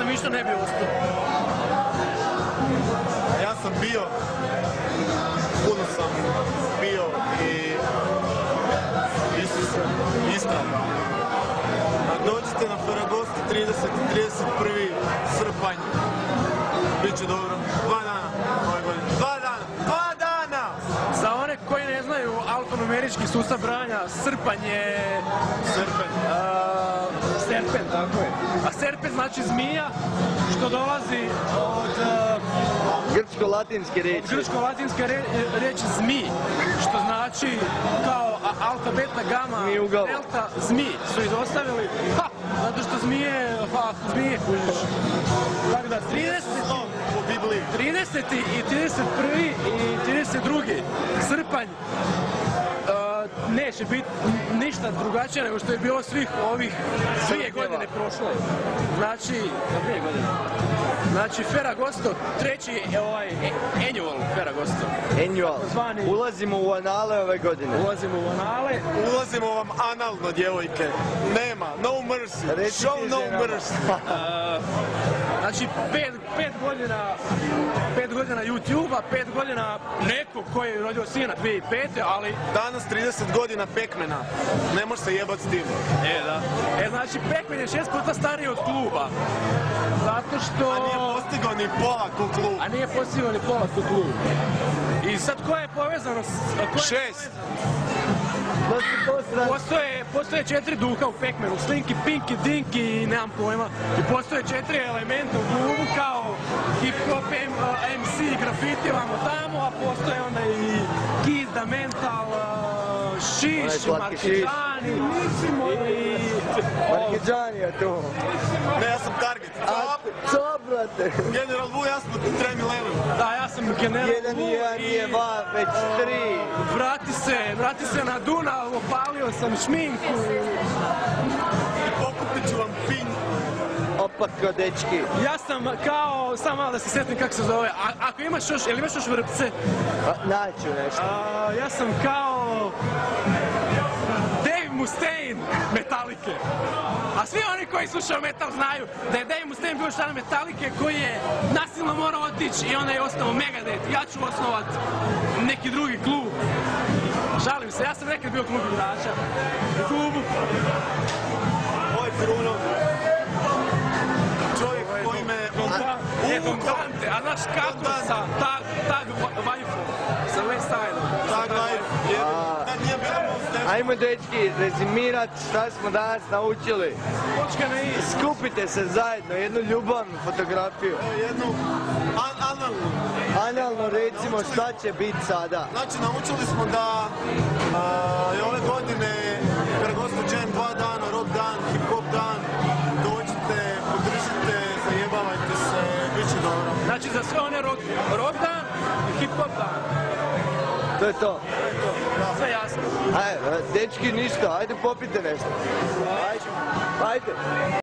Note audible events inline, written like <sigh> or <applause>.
sam išao ne bi ostao. Ja sam bio, puno sam bio i Isuse, Istra. A dođite na Feragostu 30. 31. srpanj. Biće dobro. Dva dana ove godine. Dva dana! Dva dana! Za one koji ne znaju alfanumerički sustav branja, srpanj je Srpanj. A, serpen, tako je. A serpen znači zmija, što dolazi od a, Grčko-latinske riječi. grčko-latinske re, riječ zmi, što znači kao alfa, beta, gama, delta, zmi su izostavili, ha, zato što zmije, ha, zmije kužiš. Tako da 30. Slov po Bibliji. 30. i 31. i 32. srpanj neće biti ništa drugačije nego što je bilo svih ovih dvije godine prošle. Znači. Znači, Ferragosto, treći je ovaj e- annual Ferragosto. Annual. Zvani- Ulazimo u anale ove godine. Ulazimo u anale. Ulazimo vam analno, djevojke. Nema, no mercy. Show no mercy. <laughs> <laughs> Znači, pet, pet godina pet godina YouTube-a, pet godina nekog koji je rodio sina 2005. ali Danas 30 godina pekmena. Ne može se jebat s tim. E, da. E, znači, Pekmen je šest puta stariji od kluba. Zato što... A nije postigao ni pola ku klub. A nije postigao ni pola kod kluba. I sad ko je povezano s... ko je Šest. Postoje, postoje četiri duha u Pekmenu, Slinky, Pinky, Dinky i nemam pojma. I postoje četiri elementa u klubu kao hip hop, M, MC, grafiti, vamo tamo, a postoje onda i Kizda, Mental, uh, Šiš. Markeđani i... Markeđani je tu. Ne, ja sam target. A, co, brate? General Vu, ja smo Tremi Leven. Da, ja sam general Jedan Wu i jedan i nije dva, već tri. vrati se, vrati se na Dunav, opalio sam šminku. I pokupit ću vam pin. Opako, dečki. Ja sam kao, samo malo da se sjetim kako se zove, a, ako imaš još, jel imaš još vrpce? A, naću nešto. A, ja sam kao Dave Mustaine Metalike. A svi oni koji slušaju metal znaju da je Dave Mustaine bio član Metalike koji je nasilno morao otići i onda je osnovao Megadeth. Ja ću osnovat neki drugi klub. Žalim se, ja sam nekad bio klub igrača. U klubu. Znaš kako sa tag, tag Wi-Fi, sa West Side. Tak, daj. Tad nije bilo Monster. Ajmo, dečki, rezimirat šta smo danas naučili. Točka na i. Skupite se zajedno, jednu ljubavnu fotografiju. Jednu an analnu. Analno recimo šta će biti sada. Znači, naučili smo da a, je ove godine Fergosto Jam dva dana, rock dan, hip hop dan. Dođite, podržite, zajebavajte se, će dobro. Znači za sve one rock, rock dan i hip hop dan. To je to. Sve jasno. Ajde, dečki ništa, ajde popite nešto. Ajde, ajde.